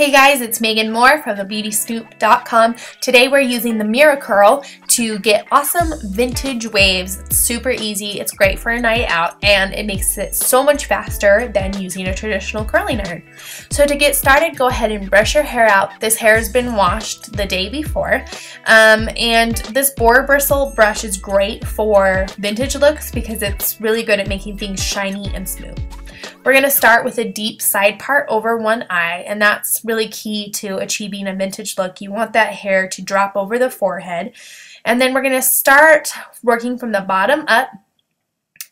Hey guys, it's Megan Moore from thebeautysnoop.com. Today we're using the Miracurl to get awesome vintage waves. It's super easy, it's great for a night out, and it makes it so much faster than using a traditional curling iron. So to get started, go ahead and brush your hair out. This hair has been washed the day before, um, and this boar bristle brush is great for vintage looks because it's really good at making things shiny and smooth. We're going to start with a deep side part over one eye, and that's really key to achieving a vintage look. You want that hair to drop over the forehead. And then we're going to start working from the bottom up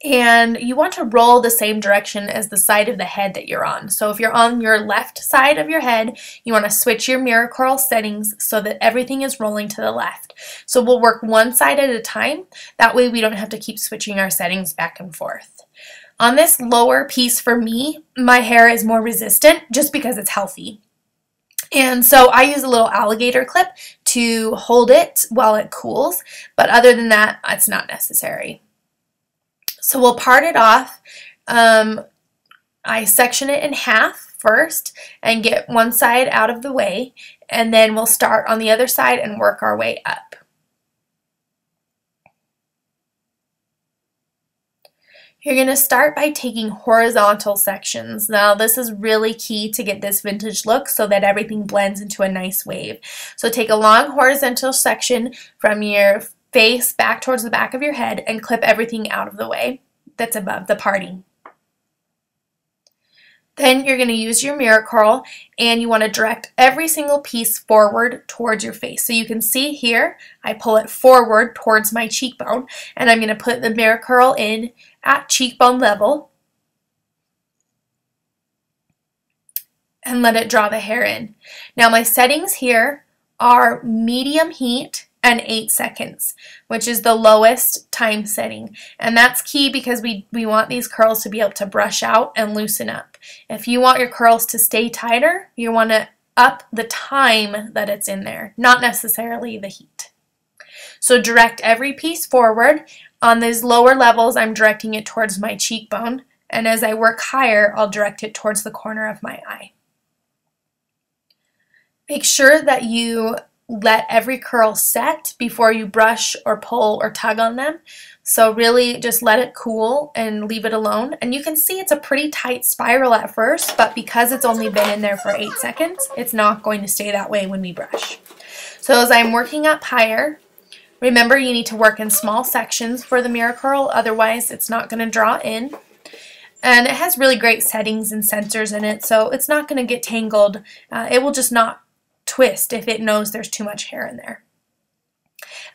and you want to roll the same direction as the side of the head that you're on. So if you're on your left side of your head, you want to switch your Miracurl settings so that everything is rolling to the left. So we'll work one side at a time. That way we don't have to keep switching our settings back and forth. On this lower piece for me, my hair is more resistant just because it's healthy. And so I use a little alligator clip to hold it while it cools, but other than that, it's not necessary. So we'll part it off. Um, I section it in half first and get one side out of the way, and then we'll start on the other side and work our way up. You're going to start by taking horizontal sections. Now this is really key to get this vintage look so that everything blends into a nice wave. So take a long horizontal section from your face back towards the back of your head and clip everything out of the way that's above the parting. Then you're going to use your Miracurl and you want to direct every single piece forward towards your face. So you can see here, I pull it forward towards my cheekbone and I'm going to put the Miracurl in at cheekbone level and let it draw the hair in. Now my settings here are medium heat and 8 seconds, which is the lowest time setting. And that's key because we, we want these curls to be able to brush out and loosen up. If you want your curls to stay tighter, you want to up the time that it's in there, not necessarily the heat. So direct every piece forward. On these lower levels, I'm directing it towards my cheekbone, and as I work higher, I'll direct it towards the corner of my eye. Make sure that you let every curl set before you brush or pull or tug on them. So really just let it cool and leave it alone. And you can see it's a pretty tight spiral at first, but because it's only been in there for eight seconds, it's not going to stay that way when we brush. So as I'm working up higher, remember you need to work in small sections for the Miracurl, otherwise it's not going to draw in. And it has really great settings and sensors in it, so it's not going to get tangled. Uh, it will just not twist if it knows there's too much hair in there.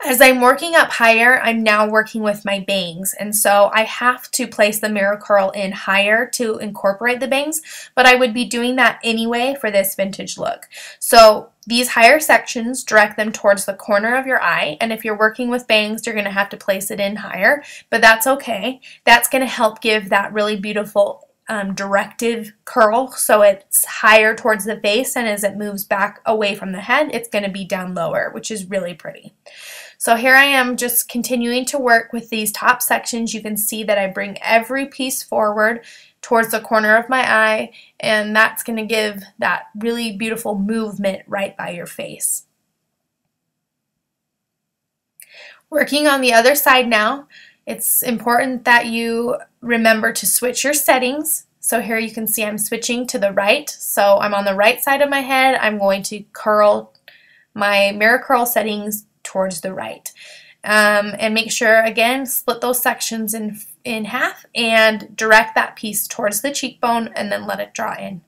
As I'm working up higher, I'm now working with my bangs, and so I have to place the Miracurl in higher to incorporate the bangs, but I would be doing that anyway for this vintage look. So these higher sections, direct them towards the corner of your eye, and if you're working with bangs, you're going to have to place it in higher, but that's okay. That's going to help give that really beautiful um, directive curl so it's higher towards the face and as it moves back away from the head it's going to be down lower which is really pretty. So here I am just continuing to work with these top sections. You can see that I bring every piece forward towards the corner of my eye and that's going to give that really beautiful movement right by your face. Working on the other side now, it's important that you remember to switch your settings. So here you can see I'm switching to the right. So I'm on the right side of my head. I'm going to curl my Miracurl settings towards the right. Um, and make sure, again, split those sections in, in half and direct that piece towards the cheekbone and then let it draw in.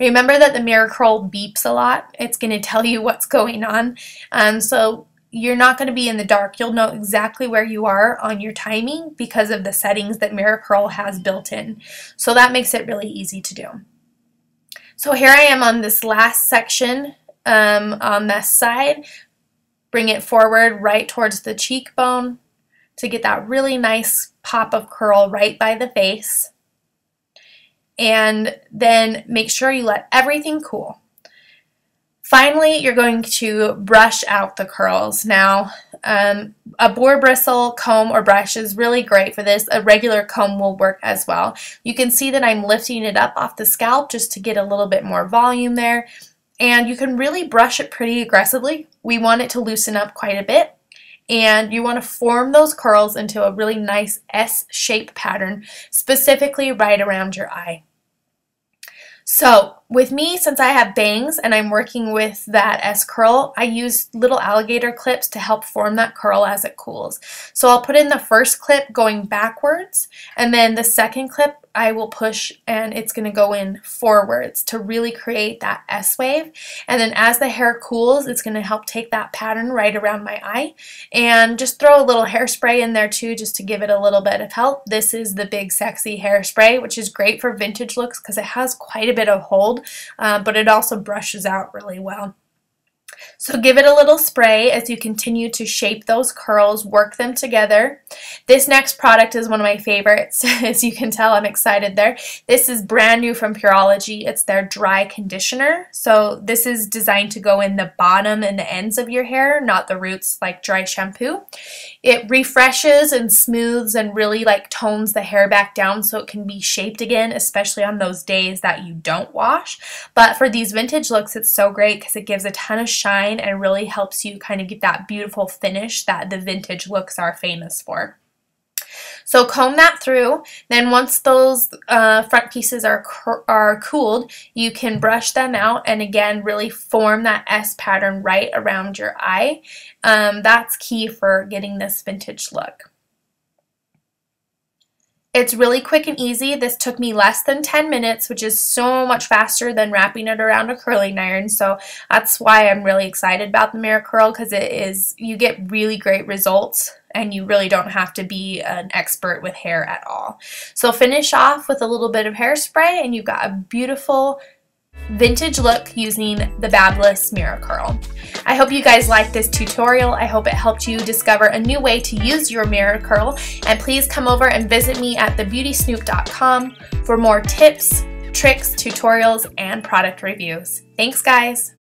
Remember that the Miracurl beeps a lot. It's going to tell you what's going on. Um, so you're not going to be in the dark. You'll know exactly where you are on your timing because of the settings that Miracurl has built in. So that makes it really easy to do. So here I am on this last section um, on this side. Bring it forward right towards the cheekbone to get that really nice pop of curl right by the face and then make sure you let everything cool. Finally, you're going to brush out the curls. Now, Um, a boar bristle comb or brush is really great for this. A regular comb will work as well. You can see that I'm lifting it up off the scalp just to get a little bit more volume there. And you can really brush it pretty aggressively. We want it to loosen up quite a bit and you want to form those curls into a really nice S-shape pattern, specifically right around your eye. So with me, since I have bangs and I'm working with that S curl, I use little alligator clips to help form that curl as it cools. So I'll put in the first clip going backwards and then the second clip I will push and it's going to go in forwards to really create that S wave. And then as the hair cools, it's going to help take that pattern right around my eye. And just throw a little hairspray in there too just to give it a little bit of help. This is the Big Sexy Hairspray, which is great for vintage looks because it has quite a bit of hold, uh, but it also brushes out really well. So give it a little spray as you continue to shape those curls, work them together. This next product is one of my favorites. As you can tell, I'm excited there. This is brand new from Pureology. It's their dry conditioner. So this is designed to go in the bottom and the ends of your hair, not the roots like dry shampoo. It refreshes and smooths and really like tones the hair back down so it can be shaped again, especially on those days that you don't wash. But for these vintage looks, it's so great because it gives a ton of shine and really helps you kind of get that beautiful finish that the vintage looks are famous for. So comb that through. Then once those uh, front pieces are, are cooled, you can brush them out and again really form that S pattern right around your eye. Um, that's key for getting this vintage look. It's really quick and easy. This took me less than 10 minutes, which is so much faster than wrapping it around a curling iron. So that's why I'm really excited about the Miracurl because it is, you get really great results and you really don't have to be an expert with hair at all. So finish off with a little bit of hairspray and you've got a beautiful vintage look using the Babyliss Miracurl. I hope you guys liked this tutorial. I hope it helped you discover a new way to use your Miracurl and please come over and visit me at thebeautysnoop.com for more tips, tricks, tutorials, and product reviews. Thanks guys!